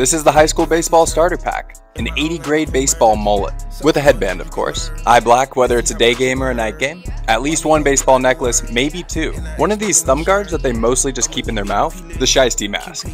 This is the high school baseball starter pack, an 80 grade baseball mullet, with a headband of course. Eye black whether it's a day game or a night game. At least one baseball necklace, maybe two. One of these thumb guards that they mostly just keep in their mouth, the Shiesty mask.